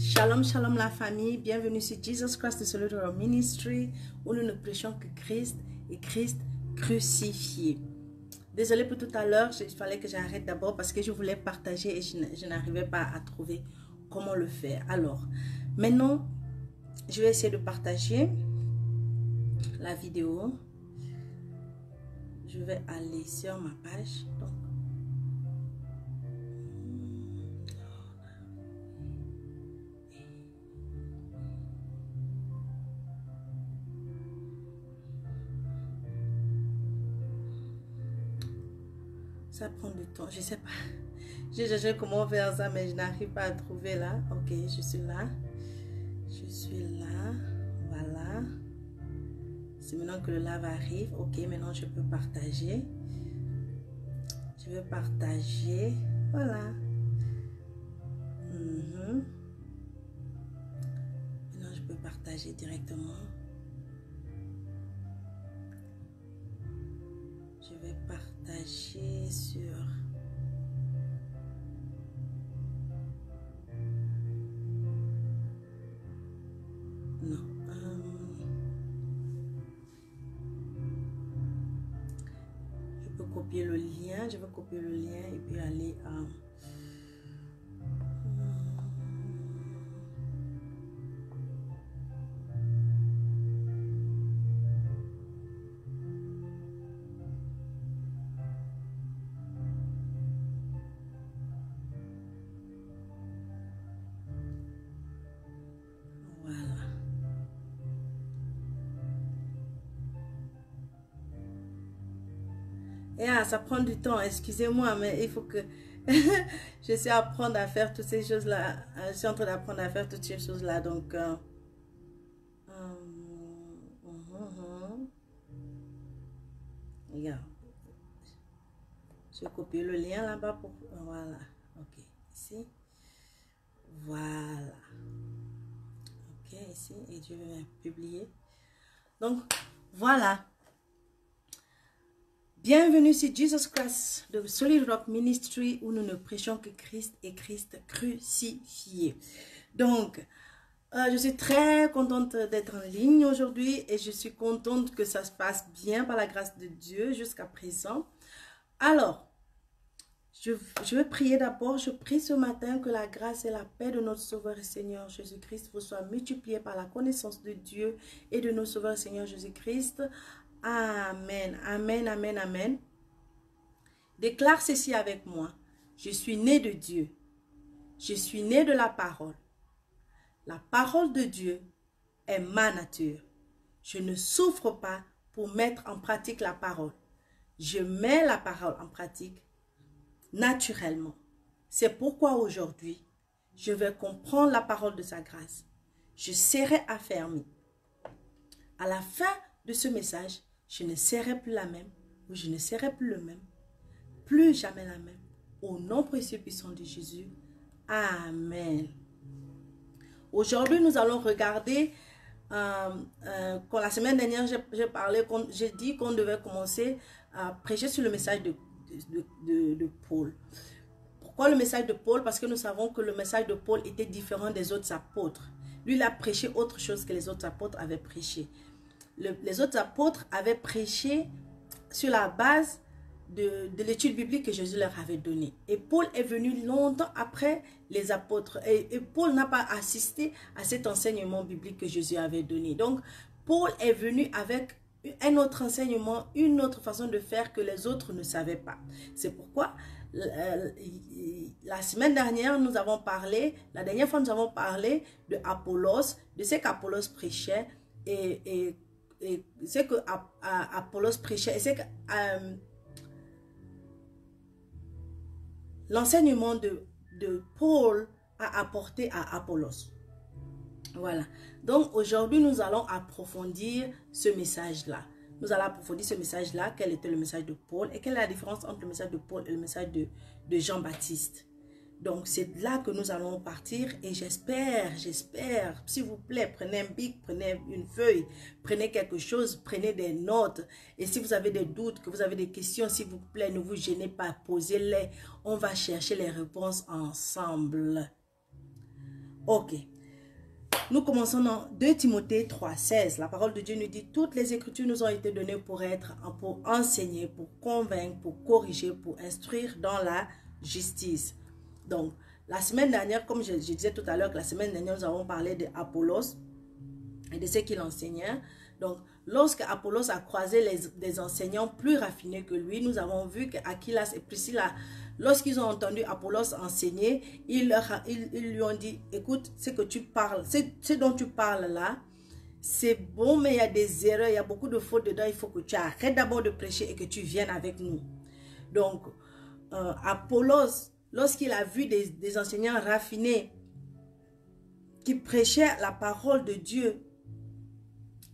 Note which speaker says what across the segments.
Speaker 1: Shalom, shalom la famille, bienvenue sur Jesus Christ the Solution Ministry où nous ne prêchons que Christ et Christ crucifié. Désolée pour tout à l'heure, il fallait que j'arrête d'abord parce que je voulais partager et je n'arrivais pas à trouver comment le faire. Alors, maintenant, je vais essayer de partager la vidéo. Je vais aller sur ma page. Ça prend du temps. Je sais pas. J'ai cherché comment faire ça, mais je n'arrive pas à trouver là. Ok, je suis là. Je suis là. Voilà. C'est maintenant que le live arrive. Ok, maintenant je peux partager. Je vais partager. Voilà. Mhm. Maintenant je peux partager directement. Sur non euh, je peux copier le lien je vais copier le lien et puis aller à Et ah, ça prend du temps, excusez-moi, mais il faut que je sais apprendre à faire toutes ces choses-là. Je suis en train d'apprendre à faire toutes ces choses-là, donc... euh, euh, mhm, mhm. Regarde. Je vais copier le lien là-bas pour... Voilà. Ok. Ici. Voilà. Ok, ici. Et je vais publier. Donc, voilà. Bienvenue sur Jesus Christ, de Solid Rock Ministry, où nous ne prêchons que Christ et Christ crucifié. Donc, euh, je suis très contente d'être en ligne aujourd'hui et je suis contente que ça se passe bien par la grâce de Dieu jusqu'à présent. Alors, je, vais prier d'abord. Je prie ce matin que la grâce et la paix de notre Sauveur et Seigneur Jésus-Christ vous soient multipliées par la connaissance de Dieu et de notre Sauveur et Seigneur Jésus-Christ. Amen, amen, amen, amen. Déclare ceci avec moi. Je suis né de Dieu. Je suis né de la parole. La parole de Dieu est ma nature. Je ne souffre pas pour mettre en pratique la parole. Je mets la parole en pratique naturellement. C'est pourquoi aujourd'hui, je vais comprendre la parole de sa grâce. Je serai affermi. À la fin de ce message, je ne serai plus la même ou je ne serai plus le même. Plus jamais la même. Au nom précieux puissant de Jésus. Amen. Aujourd'hui, nous allons regarder, euh, euh, quand la semaine dernière, j'ai parlé, j'ai dit qu'on devait commencer à prêcher sur le message de, de, Paul. Pourquoi le message de Paul? Parce que nous savons que le message de Paul était différent des autres apôtres. Lui, il a prêché autre chose que les autres apôtres avaient prêché. Le, les autres apôtres avaient prêché sur la base de, de l'étude biblique que Jésus leur avait donnée. Et Paul est venu longtemps après les apôtres. Et, Paul n'a pas assisté à cet enseignement biblique que Jésus avait donné. Donc, Paul est venu avec un autre enseignement, une autre façon de faire que les autres ne savaient pas. C'est pourquoi la semaine dernière, nous avons parlé, la dernière fois, nous avons parlé de Apollos, de ce qu'Apollos prêchait et, et ce que Apollos prêchait et ce que euh, l'enseignement de, de Paul a apporté à Apollos. Voilà. Donc aujourd'hui, nous allons approfondir ce message-là. Nous allons approfondir ce message-là, quel était le message de Paul et quelle est la différence entre le message de Paul et le message de, de Jean-Baptiste. Donc c'est là que nous allons partir et j'espère, j'espère, s'il vous plaît, prenez un bic, prenez une feuille, prenez quelque chose, prenez des notes. Et si vous avez des doutes, que vous avez des questions, s'il vous plaît, ne vous gênez pas, posez-les. On va chercher les réponses ensemble. Ok, Nous commençons dans 2 Timothée 3, 16. La parole de Dieu nous dit, toutes les écritures nous ont été données pour être, pour enseigner, pour convaincre, pour corriger, pour instruire dans la justice. Donc, la semaine dernière, comme je, disais tout à l'heure, que la semaine dernière, nous avons parlé d'Apollos et de ce qu'il enseignait. Donc, lorsque Apollos a croisé les, des enseignants plus raffinés que lui, nous avons vu qu'Aquilas et Priscilla, lorsqu'ils ont entendu Apollos enseigner, ils, lui ont dit, écoute, ce que tu parles, ce dont tu parles là, c'est bon, mais il y a des erreurs, il y a beaucoup de fautes dedans, il faut que tu arrêtes d'abord de prêcher et que tu viennes avec nous. Donc, euh, Apollos, lorsqu'il a vu des, enseignants raffinés qui prêchaient la parole de Dieu,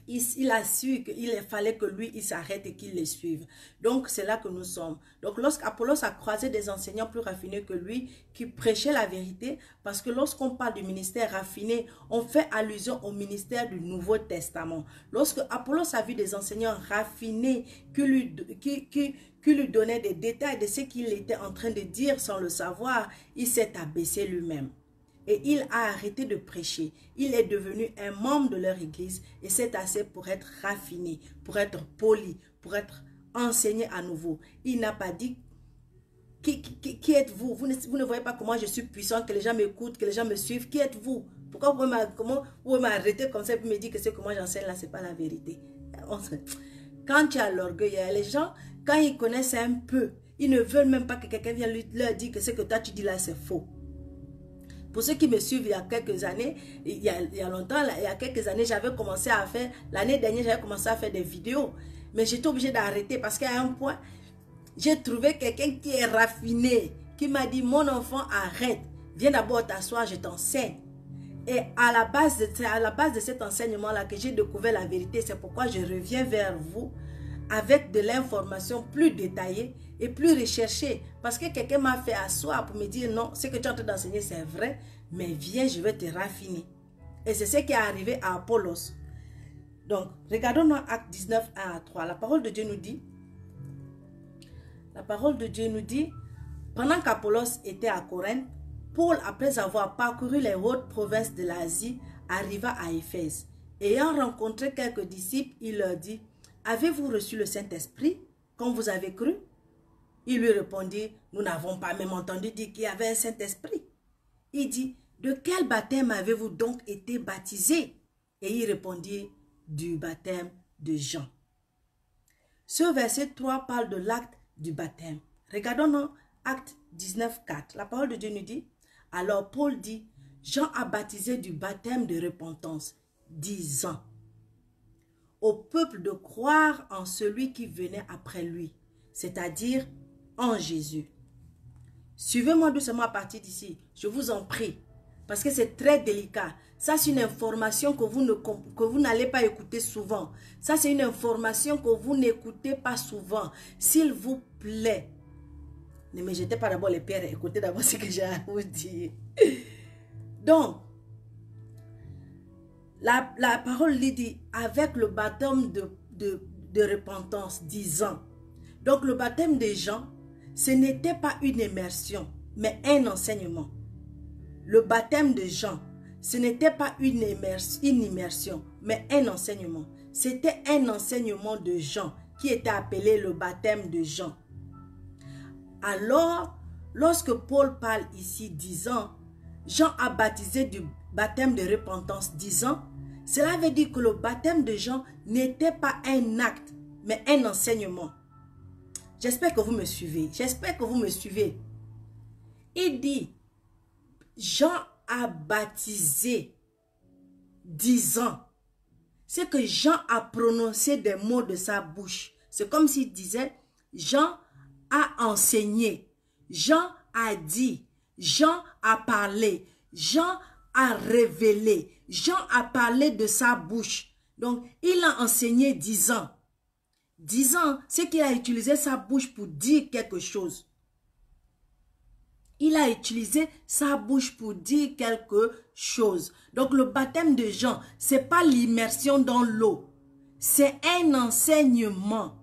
Speaker 1: il, a su qu'il fallait que lui, il s'arrête et qu'il les suive. Donc, c'est là que nous sommes. Donc, lorsqu'Apollos a croisé des enseignants plus raffinés que lui, qui prêchaient la vérité, parce que lorsqu'on parle du ministère raffiné, on fait allusion au ministère du Nouveau Testament. Lorsque Apollos a vu des enseignants raffinés qui lui, qui, qui, qui lui donnaient des détails de ce qu'il était en train de dire sans le savoir, il s'est abaissé lui-même et il a arrêté de prêcher. Il est devenu un membre de leur église et c'est assez pour être raffiné, pour être poli, pour être enseigné à nouveau. Il n'a pas dit qui, êtes-vous? Vous ne, vous ne voyez pas comment je suis puissant, que les gens m'écoutent, que les gens me suivent. Qui êtes-vous? Pourquoi vous pouvez m'arrêter comme ça et me dire que ce que moi j'enseigne là, ce n'est pas la vérité? Quand tu as l'orgueil, les gens, quand ils connaissent un peu, ils ne veulent même pas que quelqu'un vienne leur dire que ce que toi tu dis là, c'est faux. Pour ceux qui me suivent il y a quelques années, il y a, longtemps, il y a quelques années, j'avais commencé à faire, l'année dernière, j'avais commencé à faire des vidéos. Mais j'étais obligée d'arrêter parce qu'à un point, j'ai trouvé quelqu'un qui est raffiné, qui m'a dit, mon enfant, arrête, viens d'abord t'asseoir, je t'enseigne. Et à la base de, à la base de cet enseignement-là que j'ai découvert la vérité, c'est pourquoi je reviens vers vous avec de l'information plus détaillée et plus recherchée. Parce que quelqu'un m'a fait asseoir pour me dire non, ce que tu es en train d'enseigner, c'est vrai, mais viens, je vais te raffiner. Et c'est ce qui est arrivé à Apollos. Donc, regardons dans Acte 19, 1 à 3. La parole de Dieu nous dit, la parole de Dieu nous dit, pendant qu'Apollos était à Corinthe, Paul, après avoir parcouru les hautes provinces de l'Asie, arriva à Éphèse. Ayant rencontré quelques disciples, il leur dit, Avez-vous reçu le Saint-Esprit quand vous avez cru? Il lui répondit, Nous n'avons pas même entendu dire qu'il y avait un Saint-Esprit. Il dit, De quel baptême avez-vous donc été baptisé? Et il répondit, Du baptême de Jean. Ce verset 3 parle de l'acte du baptême. Regardons Acte 19, 4. La parole de Dieu nous dit, alors Paul dit, Jean a baptisé du baptême de repentance, disant, au peuple de croire en celui qui venait après lui, c'est-à-dire en Jésus. Suivez-moi doucement à partir d'ici, je vous en prie, parce que c'est très délicat. Ça, c'est une information que vous, n'allez pas écouter souvent. Ça, c'est une information que vous n'écoutez pas souvent. S'il vous plaît, ne me jetez pas d'abord les pierres, écoutez d'abord ce que j'ai à vous dire. Donc, la, parole dit avec le baptême de, de, de repentance, disant. Donc le baptême des gens, ce n'était pas une immersion, mais un enseignement. Le baptême de Jean, ce n'était pas une immersion, mais un enseignement. C'était un enseignement de Jean qui était appelé le baptême de Jean. Alors, lorsque Paul parle ici disant, Jean a baptisé du baptême de repentance, disant, cela veut dire que le baptême de Jean n'était pas un acte, mais un enseignement. J'espère que vous me suivez. J'espère que vous me suivez. Il dit, Jean a baptisé disant, c'est que Jean a prononcé des mots de sa bouche. C'est comme s'il disait, Jean a enseigné, Jean a dit, Jean a parlé, Jean a révélé, Jean a parlé de sa bouche. Donc, il a enseigné dix ans, c'est qu'il a utilisé sa bouche pour dire quelque chose. Il a utilisé sa bouche pour dire quelque chose. Donc, le baptême de Jean, c'est pas l'immersion dans l'eau. C'est un enseignement.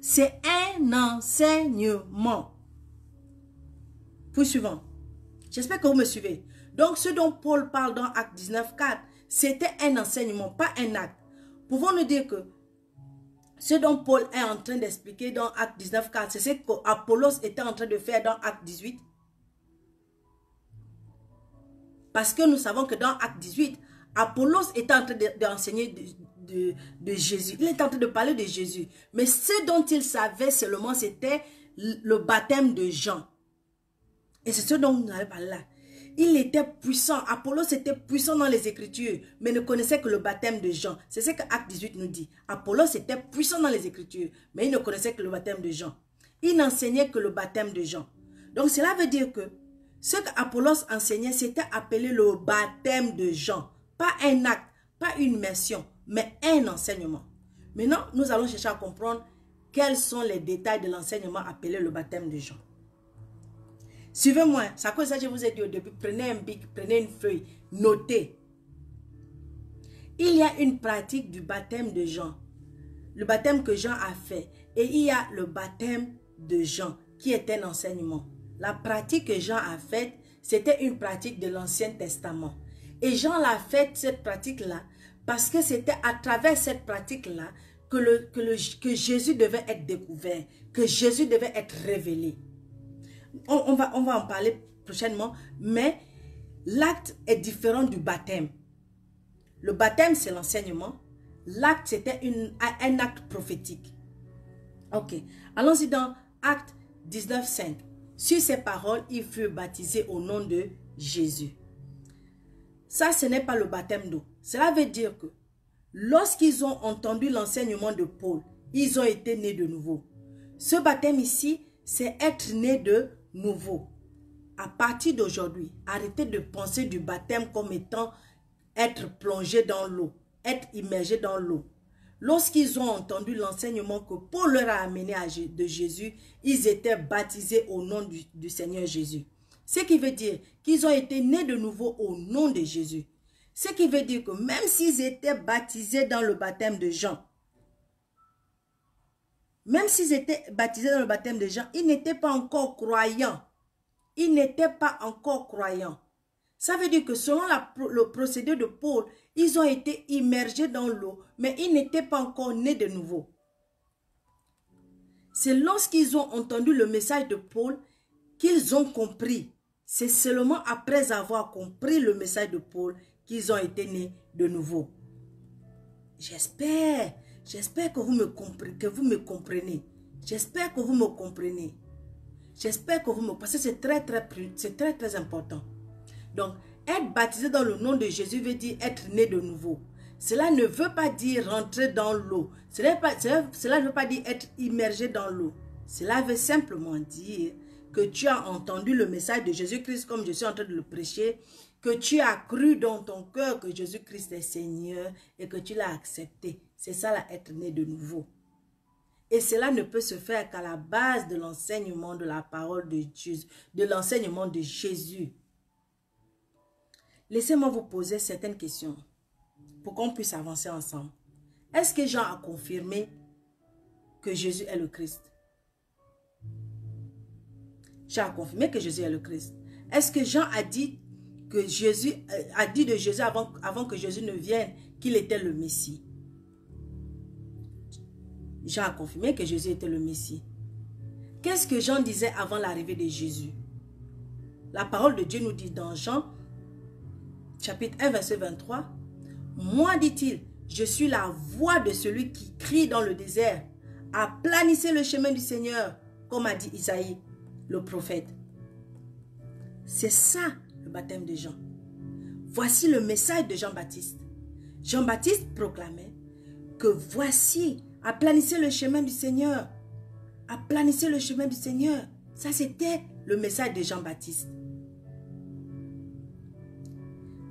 Speaker 1: C'est un enseignement. Puis suivant. J'espère que vous me suivez. Donc, ce dont Paul parle dans Acte 19, 4, c'était un enseignement, pas un acte. Pouvons-nous dire que ce dont Paul est en train d'expliquer dans Acte 19, 4, c'est ce qu'Apollos était en train de faire dans Acte 18 Parce que nous savons que dans Acte 18, Apollos était en train d'enseigner de, de, Jésus. Il était en train de parler de Jésus. Mais ce dont il savait seulement, c'était le baptême de Jean. Et c'est ce dont nous allons parler là. Il était puissant. Apollos était puissant dans les Écritures, mais ne connaissait que le baptême de Jean. C'est ce que Acte 18 nous dit. Apollos était puissant dans les Écritures, mais il ne connaissait que le baptême de Jean. Il n'enseignait que le baptême de Jean. Donc cela veut dire que ce qu'Apollos enseignait, c'était appelé le baptême de Jean. Pas un acte, pas une immersion, mais un enseignement. Maintenant, nous allons chercher à comprendre quels sont les détails de l'enseignement appelé le baptême de Jean. Suivez-moi. C'est à cause ça que je vous ai dit au début. Prenez un bic, prenez une feuille, notez. Il y a une pratique du baptême de Jean. Le baptême que Jean a fait. Et il y a le baptême de Jean, qui est un enseignement. La pratique que Jean a faite, c'était une pratique de l'Ancien Testament. Et Jean l'a faite, cette pratique-là, parce que c'était à travers cette pratique-là que Jésus devait être découvert, que Jésus devait être révélé on, va, on va en parler prochainement, mais l'acte est différent du baptême. Le baptême, c'est l'enseignement. L'acte, c'était un acte prophétique. Ok. Allons-y dans Acte 19, 5. Sur ces paroles, ils furent baptisés au nom de Jésus. Ça, ce n'est pas le baptême d'eau. Cela veut dire que lorsqu'ils ont entendu l'enseignement de Paul, ils ont été nés de nouveau. Ce baptême ici, c'est être né de nouveau. À partir d'aujourd'hui, arrêtez de penser du baptême comme étant être plongé dans l'eau, être immergé dans l'eau. Lorsqu'ils ont entendu l'enseignement que Paul leur a amené de Jésus, ils étaient baptisés au nom du, du Seigneur Jésus. Ce qui veut dire qu'ils ont été nés de nouveau au nom de Jésus. Ce qui veut dire que même s'ils étaient baptisés dans le baptême de Jean, même s'ils étaient baptisés dans le baptême de Jean, ils n'étaient pas encore croyants. Ils n'étaient pas encore croyants. Ça veut dire que selon le procédé de Paul, ils ont été immergés dans l'eau, mais ils n'étaient pas encore nés de nouveau. C'est lorsqu'ils ont entendu le message de Paul qu'ils ont compris. C'est seulement après avoir compris le message de Paul qu'ils ont été nés de nouveau. J'espère J'espère que vous me comprenez, que vous me comprenez. J'espère que vous me comprenez. J'espère que vous me... Parce que c'est très, très, c'est très, très important. Donc, être baptisé dans le nom de Jésus veut dire être né de nouveau. Cela ne veut pas dire rentrer dans l'eau. Cela, cela ne veut pas dire être immergé dans l'eau. Cela veut simplement dire que tu as entendu le message de Jésus-Christ comme je suis en train de le prêcher, que tu as cru dans ton cœur que Jésus-Christ est Seigneur et que tu l'as accepté. C'est ça, là, être né de nouveau. Et cela ne peut se faire qu'à la base de l'enseignement de la parole de Dieu, de l'enseignement de Jésus. Laissez-moi vous poser certaines questions pour qu'on puisse avancer ensemble. Est-ce que Jean a confirmé que Jésus est le Christ? Jean a confirmé que Jésus est le Christ. Est-ce que Jean a dit que Jésus euh, a dit de Jésus avant que Jésus ne vienne qu'il était le Messie? Jean a confirmé que Jésus était le Messie. Qu'est-ce que Jean disait avant l'arrivée de Jésus? La parole de Dieu nous dit dans Jean, chapitre 1, verset 23, « Moi, dit-il, je suis la voix de celui qui crie dans le désert. Aplanissez le chemin du Seigneur, comme a dit Isaïe, le prophète. » C'est ça le baptême de Jean. Voici le message de Jean-Baptiste. Jean-Baptiste proclamait que voici Aplanissez le chemin du Seigneur. Aplanissez le chemin du Seigneur. Ça, c'était le message de Jean-Baptiste.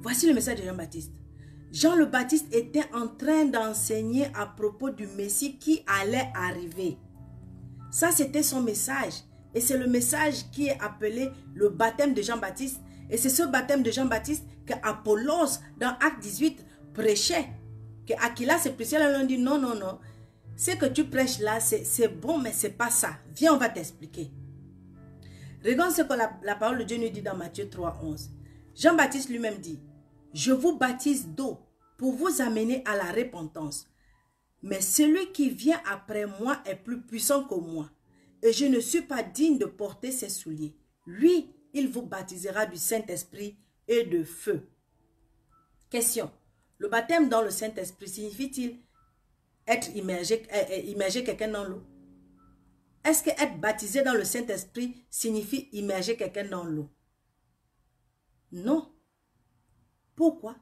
Speaker 1: Voici le message de Jean-Baptiste. Jean le Baptiste était en train d'enseigner à propos du Messie qui allait arriver. Ça, c'était son message. Et c'est le message qui est appelé le baptême de Jean-Baptiste. Et c'est ce baptême de Jean-Baptiste que Apollos, dans Acte 18, prêchait. Que Aquila prêchait, là, on dit non, non, non. Ce que tu prêches là, c'est bon, mais c'est pas ça. Viens, on va t'expliquer. Regarde ce que la, parole de Dieu nous dit dans Matthieu 3, 11. Jean-Baptiste lui-même dit, je vous baptise d'eau pour vous amener à la repentance. Mais celui qui vient après moi est plus puissant que moi, et je ne suis pas digne de porter ses souliers. Lui, il vous baptisera du Saint-Esprit et de feu. Question. Le baptême dans le Saint-Esprit signifie-t-il être immergé, euh, euh, immerger quelqu'un dans l'eau Est-ce que être baptisé dans le Saint-Esprit signifie immerger quelqu'un dans l'eau? Non. Pourquoi?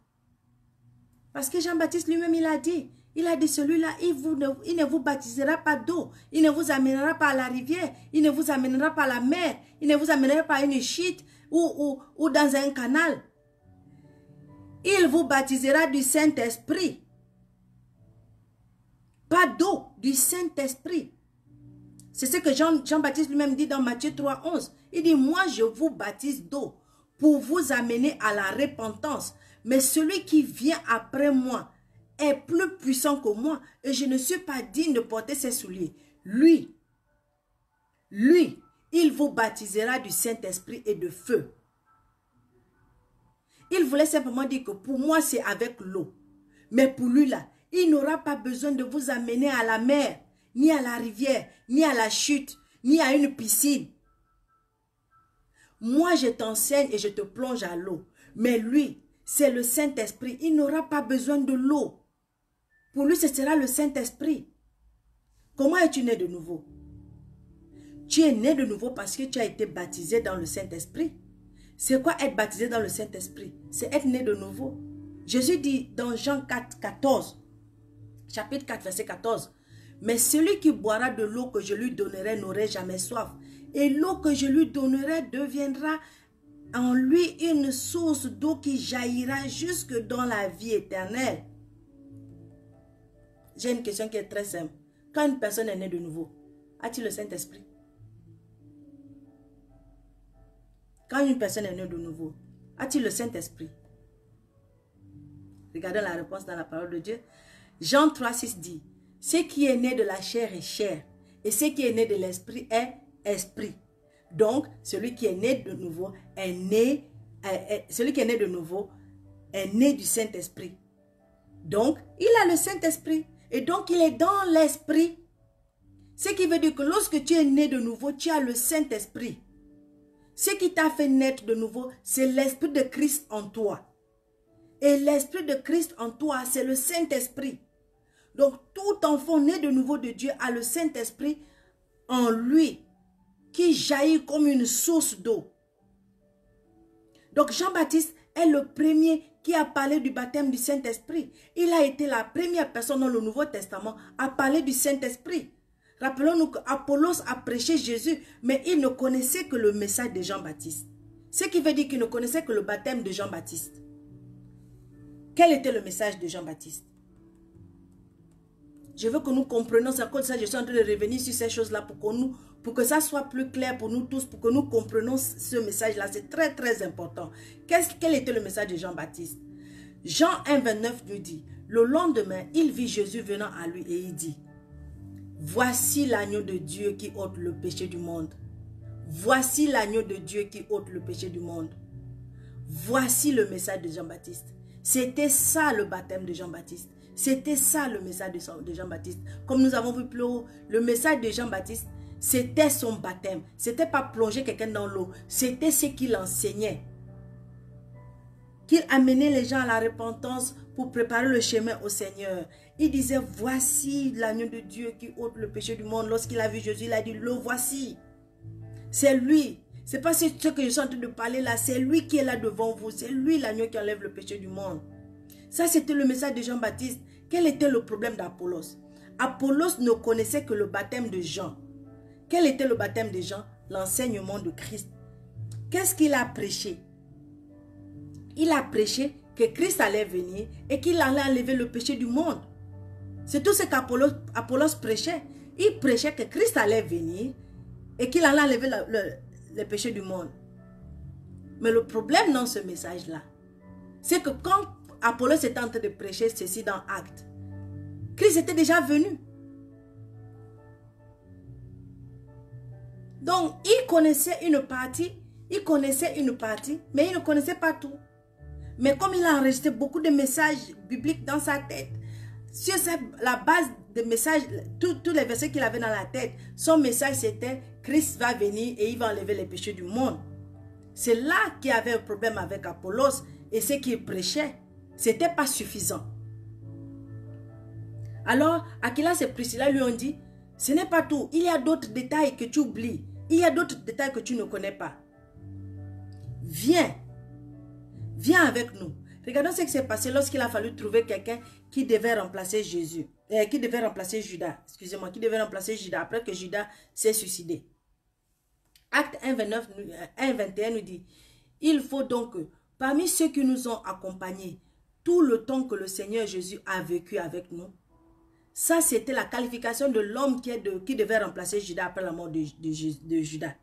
Speaker 1: Parce que Jean-Baptiste lui-même, il a dit, il a dit celui-là, il, ne vous baptisera pas d'eau, il ne vous amènera pas à la rivière, il ne vous amènera pas à la mer, il ne vous amènera pas à une chute ou dans un canal. Il vous baptisera du Saint-Esprit. D'eau, du Saint-Esprit. C'est ce que Jean-Baptiste lui-même dit dans Matthieu 3, 11. Il dit, moi je vous baptise d'eau pour vous amener à la repentance. Mais celui qui vient après moi est plus puissant que moi et je ne suis pas digne de porter ses souliers. Lui, lui, il vous baptisera du Saint-Esprit et de feu. Il voulait simplement dire que pour moi, c'est avec l'eau. Mais pour lui, là, il n'aura pas besoin de vous amener à la mer, ni à la rivière, ni à la chute, ni à une piscine. Moi, je t'enseigne et je te plonge à l'eau. Mais lui, c'est le Saint-Esprit. Il n'aura pas besoin de l'eau. Pour lui, ce sera le Saint-Esprit. Comment es-tu né de nouveau? Tu es né de nouveau parce que tu as été baptisé dans le Saint-Esprit. C'est quoi être baptisé dans le Saint-Esprit? C'est être né de nouveau. Jésus dit dans Jean 4, 14, chapitre 4, verset 14, Mais celui qui boira de l'eau que je lui donnerai n'aurait jamais soif. Et l'eau que je lui donnerai deviendra en lui une source d'eau qui jaillira jusque dans la vie éternelle. J'ai une question qui est très simple. Quand une personne est née de nouveau, a-t-il le Saint-Esprit? Quand une personne est née de nouveau, a-t-il le Saint-Esprit? Regardez la réponse dans la parole de Dieu. Jean 3, 6 dit, Ce qui est né de la chair est chair, et ce qui est né de l'esprit est esprit. Donc, celui qui est né de nouveau est né, celui qui est né de nouveau est né du Saint-Esprit. Donc, il a le Saint-Esprit. Et donc, il est dans l'Esprit. Ce qui veut dire que lorsque tu es né de nouveau, tu as le Saint-Esprit. Ce qui t'a fait naître de nouveau, c'est l'Esprit de Christ en toi. Et l'Esprit de Christ en toi, c'est le Saint-Esprit. Donc tout enfant né de nouveau de Dieu a le Saint-Esprit en lui, qui jaillit comme une source d'eau. Donc Jean-Baptiste est le premier qui a parlé du baptême du Saint-Esprit. Il a été la première personne dans le Nouveau Testament à parler du Saint-Esprit. Rappelons-nous qu'Apollos a prêché Jésus, mais il ne connaissait que le message de Jean-Baptiste. Ce qui veut dire qu'il ne connaissait que le baptême de Jean-Baptiste. Quel était le message de Jean-Baptiste Je veux que nous comprenions, c'est à ça je suis en train de revenir sur ces choses-là pour que ça soit plus clair pour nous tous, pour que nous comprenions ce message-là. C'est très, très important. quel était le message de Jean-Baptiste Jean 1, 29 nous dit, le lendemain, il vit Jésus venant à lui et il dit, Voici l'agneau de Dieu qui ôte le péché du monde. Voici l'agneau de Dieu qui ôte le péché du monde. Voici le message de Jean-Baptiste. C'était ça le baptême de Jean-Baptiste. C'était ça le message de Jean-Baptiste. Comme nous avons vu plus haut, le message de Jean-Baptiste, c'était son baptême. C'était pas plonger quelqu'un dans l'eau. C'était ce qu'il enseignait. Qu'il amenait les gens à la repentance pour préparer le chemin au Seigneur. Il disait, voici l'agneau de Dieu qui ôte le péché du monde. Lorsqu'il a vu Jésus, il a dit, le voici. C'est lui. C'est pas ce que je suis en train de parler là. C'est lui qui est là devant vous. C'est lui l'agneau qui enlève le péché du monde. Ça, c'était le message de Jean-Baptiste. Quel était le problème d'Apollos? Apollos ne connaissait que le baptême de Jean. Quel était le baptême de Jean? L'enseignement de Christ. Qu'est-ce qu'il a prêché? Il a prêché que Christ allait venir et qu'il allait enlever le péché du monde. C'est tout ce qu'Apollos Apollos prêchait. Il prêchait que Christ allait venir et qu'il allait enlever le, péché du monde. Mais le problème dans ce message-là, c'est que quand Apollos était en train de prêcher ceci dans Actes, Christ était déjà venu. Donc, il connaissait une partie, il connaissait une partie, mais il ne connaissait pas tout. Mais comme il a enregistré beaucoup de messages bibliques dans sa tête, sur la base des messages, tous les versets qu'il avait dans la tête, son message c'était Christ va venir et il va enlever les péchés du monde. C'est là qu'il y avait un problème avec Apollos et ce qu'il prêchait. C'était pas suffisant. Alors, Akilas et Priscilla lui ont dit, ce n'est pas tout. Il y a d'autres détails que tu oublies. Il y a d'autres détails que tu ne connais pas. Viens. Viens avec nous. Regardons ce qui s'est passé lorsqu'il a fallu trouver quelqu'un qui devait remplacer Jésus. Euh, qui devait remplacer Judas. Excusez-moi, qui devait remplacer Judas après que Judas s'est suicidé. Acte 1, 29, 1, 21 nous dit, il faut donc que parmi ceux qui nous ont accompagnés, tout le temps que le Seigneur Jésus a vécu avec nous, ça, c'était la qualification de l'homme qui, qui, devait remplacer Judas après la mort de, de, Judas.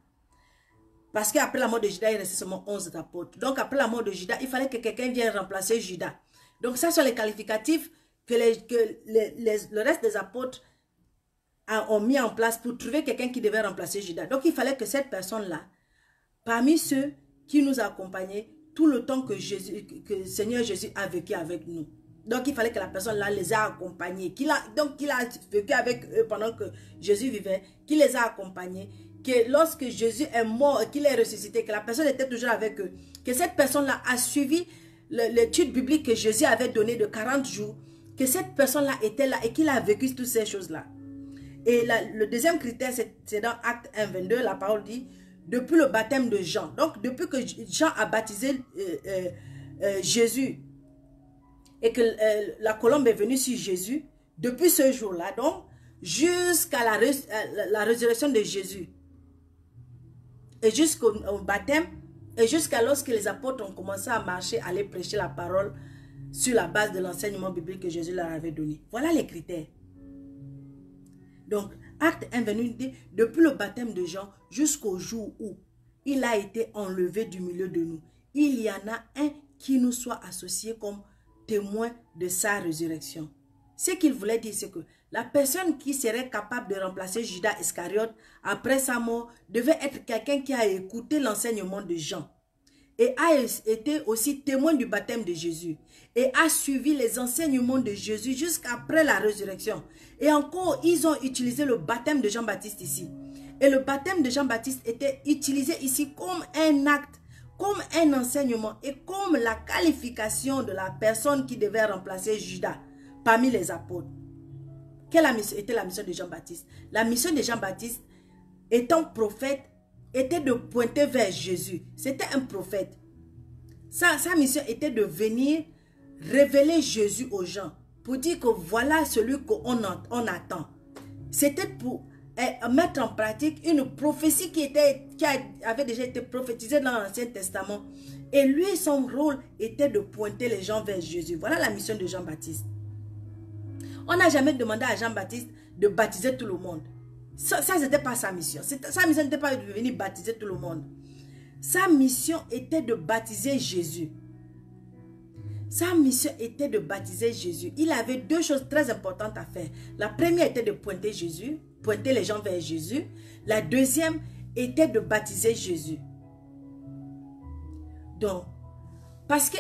Speaker 1: Parce qu'après la mort de Judas, il restait seulement 11 apôtres. Donc, après la mort de Judas, il fallait que quelqu'un vienne remplacer Judas. Donc, ça sont les qualificatifs que le reste des apôtres ont mis en place pour trouver quelqu'un qui devait remplacer Judas. Donc, il fallait que cette personne-là, parmi ceux qui nous accompagnaient tout le temps que, Jésus, le Seigneur Jésus a vécu avec nous. Donc, il fallait que la personne là les a accompagnés. Qu'il a, donc, qu'il a vécu avec eux pendant que Jésus vivait, qu'il les a accompagnés. Que lorsque Jésus est mort, qu'il est ressuscité, que la personne était toujours avec eux. Que cette personne-là a suivi l'étude biblique que Jésus avait donnée de 40 jours. Que cette personne-là était là et qu'il a vécu toutes ces choses-là. Et le deuxième critère, c'est dans Acte 1, 22, la parole dit, depuis le baptême de Jean. Donc, depuis que Jean a baptisé euh, euh, euh, Jésus et que la colombe est venue sur Jésus, depuis ce jour-là, donc, jusqu'à la, la, résurrection de Jésus, et jusqu'au baptême, et jusqu'à lorsque les apôtres ont commencé à marcher, à aller prêcher la parole sur la base de l'enseignement biblique que Jésus leur avait donné. Voilà les critères. Donc, acte 1 venu dit, depuis le baptême de Jean jusqu'au jour où il a été enlevé du milieu de nous, il y en a un qui nous soit associé comme témoin de sa résurrection. Ce qu'il voulait dire, c'est que la personne qui serait capable de remplacer Judas Iscariote après sa mort devait être quelqu'un qui a écouté l'enseignement de Jean et a été aussi témoin du baptême de Jésus et a suivi les enseignements de Jésus jusqu'après la résurrection. Et encore, ils ont utilisé le baptême de Jean-Baptiste ici. Et le baptême de Jean-Baptiste était utilisé ici comme un acte comme un enseignement et comme la qualification de la personne qui devait remplacer Judas parmi les apôtres. Quelle était la mission de Jean-Baptiste? La mission de Jean-Baptiste, étant prophète, était de pointer vers Jésus. C'était un prophète. Sa, mission était de venir révéler Jésus aux gens pour dire que voilà celui qu'on on attend. C'était pour mettre en pratique une prophétie qui, qui avait déjà été prophétisée dans l'Ancien Testament. Et lui, son rôle était de pointer les gens vers Jésus. Voilà la mission de Jean-Baptiste. On n'a jamais demandé à Jean-Baptiste de baptiser tout le monde. Ça, ça n'était pas sa mission. Sa mission n'était pas de venir baptiser tout le monde. Sa mission était de baptiser Jésus. Sa mission était de baptiser Jésus. Il avait deux choses très importantes à faire. La première était de pointer Jésus pointer les gens vers Jésus. La deuxième était de baptiser Jésus. Donc, parce que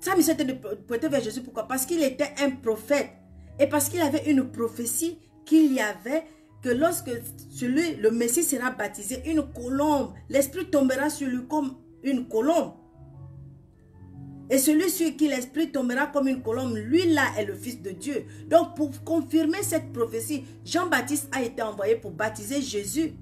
Speaker 1: sa mission était de pointer vers Jésus. Pourquoi? Parce qu'il était un prophète. Et parce qu'il avait une prophétie qu'il y avait que lorsque celui, le Messie sera baptisé, une colombe, l'Esprit tombera sur lui comme une colombe. Et celui sur qui l'esprit tombera comme une colombe, lui là est le Fils de Dieu. Donc pour confirmer cette prophétie, Jean-Baptiste a été envoyé pour baptiser Jésus.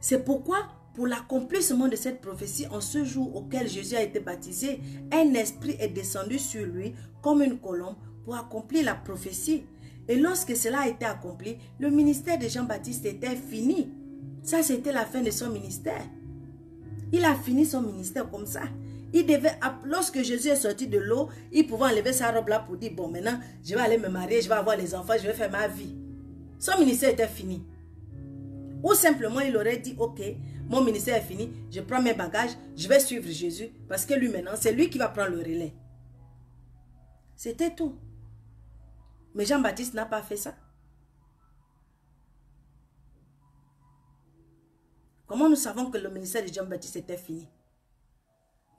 Speaker 1: C'est pourquoi, pour l'accomplissement de cette prophétie, en ce jour auquel Jésus a été baptisé, un esprit est descendu sur lui comme une colombe pour accomplir la prophétie. Et lorsque cela a été accompli, le ministère de Jean-Baptiste était fini. Ça, c'était la fin de son ministère. Il a fini son ministère comme ça. Il devait, lorsque Jésus est sorti de l'eau, il pouvait enlever sa robe là pour dire, bon, maintenant, je vais aller me marier, je vais avoir les enfants, je vais faire ma vie. Son ministère était fini. Ou simplement, il aurait dit, ok, mon ministère est fini, je prends mes bagages, je vais suivre Jésus, parce que lui maintenant, c'est lui qui va prendre le relais. C'était tout. Mais Jean-Baptiste n'a pas fait ça. Comment nous savons que le ministère de Jean-Baptiste était fini?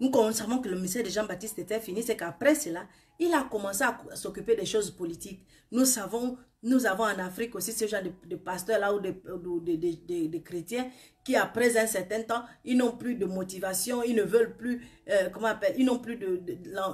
Speaker 1: Nous savons que le ministère de Jean-Baptiste était fini, c'est qu'après cela, il a commencé à s'occuper des choses politiques. Nous savons, nous avons en Afrique aussi ce genre de, pasteurs là ou de, chrétiens qui après un certain temps, ils n'ont plus de motivation, ils ne veulent plus, euh, comment on appelle, ils n'ont plus de,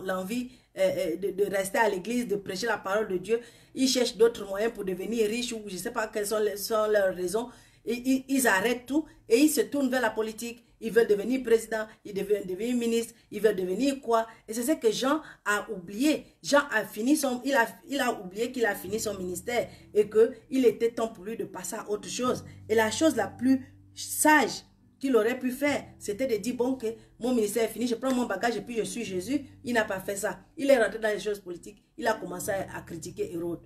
Speaker 1: l'envie euh, euh, de, rester à l'église, de prêcher la parole de Dieu. Ils cherchent d'autres moyens pour devenir riches ou je ne sais pas quelles sont, leurs raisons. Ils arrêtent tout et ils se tournent vers la politique ils veulent devenir président, ils veulent devenir ministre, ils veulent devenir quoi? Et c'est ce que Jean a oublié. Jean a fini son, il a, il a oublié qu'il a fini son ministère et qu'il était temps pour lui de passer à autre chose. Et la chose la plus sage qu'il aurait pu faire, c'était de dire, bon, que mon ministère est fini, je prends mon bagage et puis je suis Jésus. Il n'a pas fait ça. Il est rentré dans les choses politiques. Il a commencé à critiquer Hérode.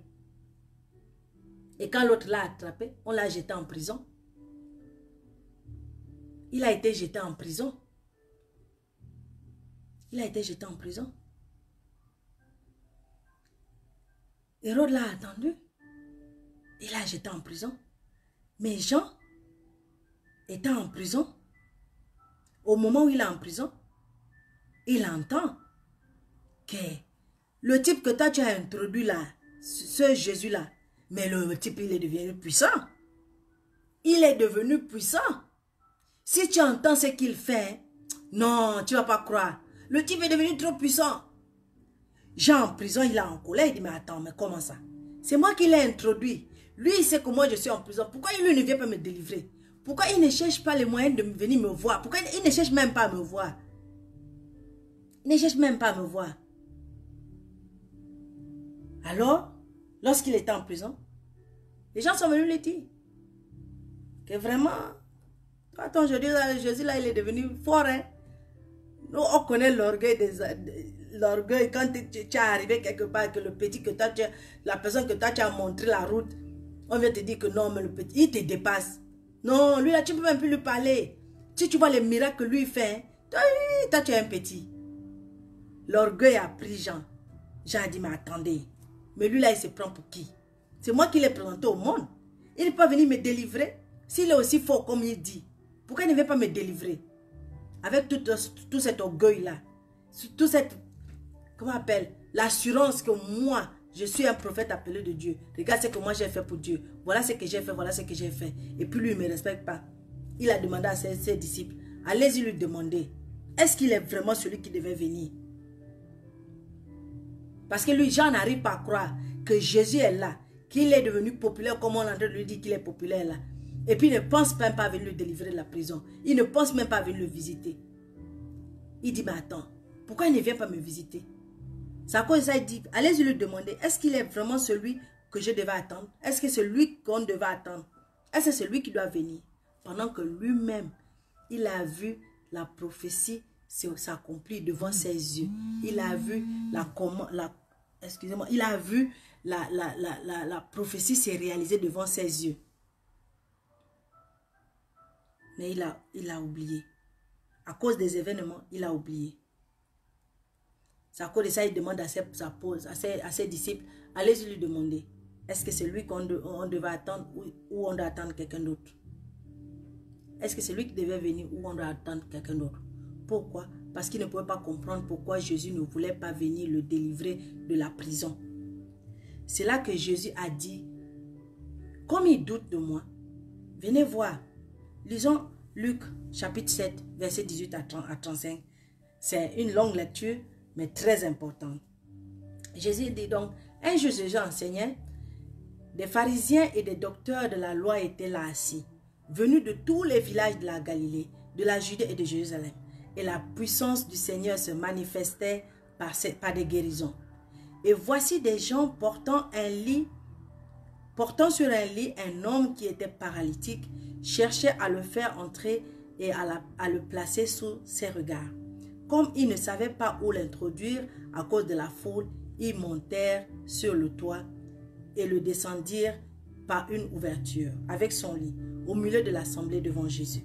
Speaker 1: Et quand l'autre l'a attrapé, on l'a jeté en prison. Il a été jeté en prison. Il a été jeté en prison. Hérode l'a attendu. Il a jeté en prison. Mais Jean, étant en prison, au moment où il est en prison, il entend que le type que toi tu as introduit là, ce Jésus-là, mais le type il est devenu puissant. Il est devenu puissant. Si tu entends ce qu'il fait, non, tu vas pas croire. Le type est devenu trop puissant. Jean en prison, il est en colère. Il dit, mais attends, mais comment ça? C'est moi qui l'ai introduit. Lui, il sait que moi, je suis en prison. Pourquoi il ne vient pas me délivrer? Pourquoi il ne cherche pas les moyens de venir me voir? Pourquoi il ne cherche même pas à me voir? Il ne cherche même pas à me voir. Alors, lorsqu'il était en prison, les gens sont venus lui dire que vraiment, je dis, Jésus, là, il est devenu fort. Hein? Nous, on connaît l'orgueil des l'orgueil quand tu, es arrivé quelque part que le petit que toi la personne que toi tu as montré la route on vient te dire que non mais le petit il te dépasse non lui là tu peux même plus lui parler. Si tu vois les miracles que lui fait toi, tu es un petit. L'orgueil a pris Jean Jean a dit mais attendez. Mais lui là il se prend pour qui? C'est moi qui l'ai présenté au monde. Il ne peut pas venir me délivrer. S'il est aussi fort comme il dit pourquoi il ne veut pas me délivrer? Avec tout, cet orgueil-là. Tout cette, comment appelle L'assurance que moi, je suis un prophète appelé de Dieu. Regarde ce que moi j'ai fait pour Dieu. Voilà ce que j'ai fait, voilà ce que j'ai fait. Et puis lui, il ne me respecte pas. Il a demandé à ses, disciples, allez-y lui demander, est-ce qu'il est vraiment celui qui devait venir? Parce que lui, Jean n'arrive pas à croire que Jésus est là, qu'il est devenu populaire, comme on a de lui dire qu'il est populaire là. Et puis il ne pense même pas à venir le délivrer de la prison. Il ne pense même pas à venir le visiter. Il dit, mais attends, pourquoi il ne vient pas me visiter? C'est à cause dit, allez-y lui demander, est-ce qu'il est vraiment celui que je devais attendre? Est-ce que c'est lui qu'on devait attendre? Est-ce que c'est lui qui doit venir? Pendant que lui-même, il a vu la prophétie s'accomplir devant ses yeux. Il a vu la, la excusez-moi, il a vu la, prophétie se réaliser devant ses yeux. Mais il a, il a oublié. À cause des événements, il a oublié. C'est à cause ça, il demande à ses, disciples, allez-y lui demander, est-ce que c'est lui qu'on on devait attendre ou, ou on doit attendre quelqu'un d'autre? Est-ce que c'est lui qui devait venir ou on doit attendre quelqu'un d'autre? Pourquoi? Parce qu'il ne pouvait pas comprendre pourquoi Jésus ne voulait pas venir le délivrer de la prison. C'est là que Jésus a dit, comme il doute de moi, venez voir, Lisons Luc chapitre 7, verset 18 à 35. C'est une longue lecture, mais très importante. Jésus dit donc, un jour Jésus enseignait, des pharisiens et des docteurs de la loi étaient là assis, venus de tous les villages de la Galilée, de la Judée et de Jérusalem. Et la puissance du Seigneur se manifestait par, des guérisons. Et voici des gens portant un lit, portant sur un lit un homme qui était paralytique cherchait à le faire entrer et à, le placer sous ses regards. Comme ils ne savaient pas où l'introduire à cause de la foule, ils montèrent sur le toit et le descendirent par une ouverture avec son lit au milieu de l'assemblée devant Jésus.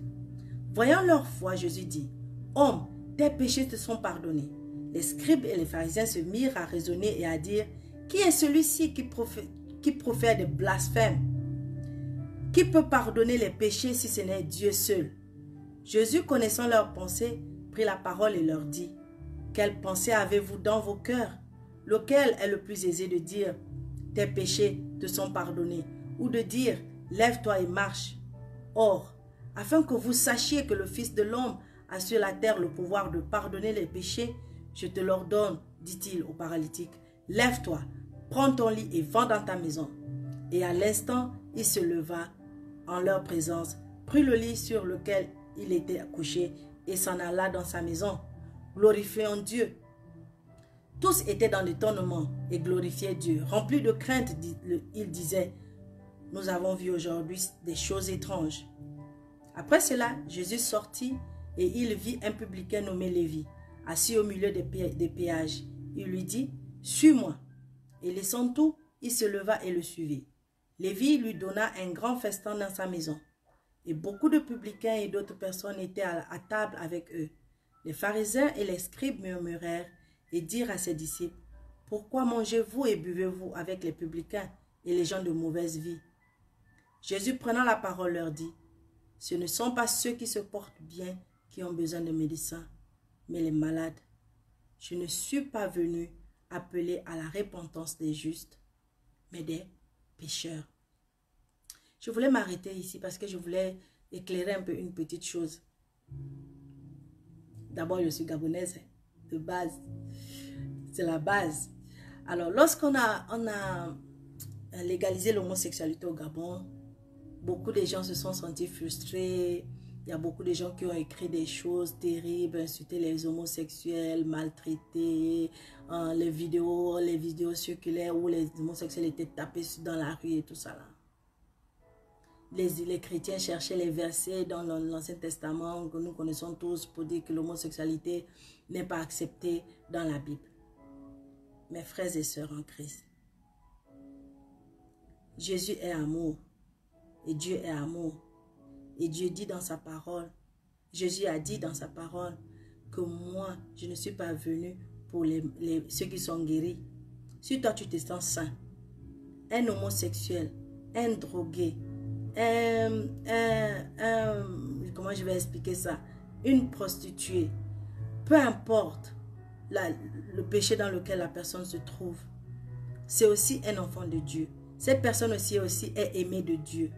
Speaker 1: Voyant leur foi, Jésus dit, Homme, tes péchés te sont pardonnés. Les scribes et les pharisiens se mirent à raisonner et à dire, Qui est celui-ci qui, profère des blasphèmes? Qui peut pardonner les péchés si ce n'est Dieu seul Jésus, connaissant leurs pensées, la parole et leur dit, Quelle pensée avez-vous dans vos cœurs? Lequel est le plus aisé de dire, Tes péchés te sont pardonnés, ou de dire, Lève-toi et marche. Or, afin que vous sachiez que le Fils de l'homme a sur la terre le pouvoir de pardonner les péchés, je te l'ordonne, dit-il au paralytique, Lève-toi, prends ton lit et va dans ta maison. Et à l'instant, il se leva en leur présence, prit le lit sur lequel il était couché et s'en alla dans sa maison, glorifiant Dieu. Tous étaient dans l'étonnement et glorifiaient Dieu. Remplis de crainte, il disait, nous avons vu aujourd'hui des choses étranges. Après cela, Jésus sortit et il vit un publicain nommé Lévi, assis au milieu des, des péages. Il lui dit, Suis-moi. Et laissant tout, il se leva et le suivit. Lévi lui donna un grand festin dans sa maison. Et beaucoup de publicains et d'autres personnes étaient à, table avec eux. Les pharisiens et les scribes murmurèrent et dirent à ses disciples, Pourquoi mangez-vous et buvez-vous avec les publicains et les gens de mauvaise vie? Jésus prenant la parole leur dit, Ce ne sont pas ceux qui se portent bien qui ont besoin de médecins, mais les malades. Je ne suis pas venu appeler à la repentance des justes, mais des pécheurs. Je voulais m'arrêter ici parce que je voulais éclairer un peu une petite chose. D'abord, je suis gabonaise de base. C'est la base. Alors, lorsqu'on a, légalisé l'homosexualité au Gabon, beaucoup de gens se sont sentis frustrés. Il y a beaucoup de gens qui ont écrit des choses terribles, insulté les homosexuels, maltraités, hein, les vidéos, les vidéos circulaires où les homosexuels étaient tapés dans la rue et tout ça là les, chrétiens cherchaient les versets dans l'Ancien Testament que nous connaissons tous pour dire que l'homosexualité n'est pas acceptée dans la Bible. Mes frères et sœurs en Christ, Jésus est amour et Dieu est amour. Et Dieu dit dans sa parole, Jésus a dit dans sa parole que moi, je ne suis pas venu pour les, ceux qui sont guéris. Si toi tu te sens sain, un homosexuel, un drogué, comment je vais expliquer ça, une prostituée, peu importe le péché dans lequel la personne se trouve, c'est aussi un enfant de Dieu. Cette personne aussi, aussi est aimée de Dieu.